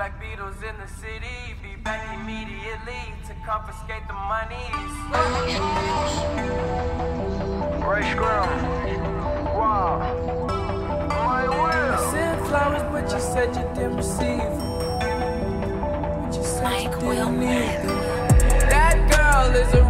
Beatles in the city. Be back immediately to confiscate the monies. Rae Sremmurd. Wow. Mike WiLL. Sent flowers, but you said you didn't receive. But you said Mike you didn't need. That girl is a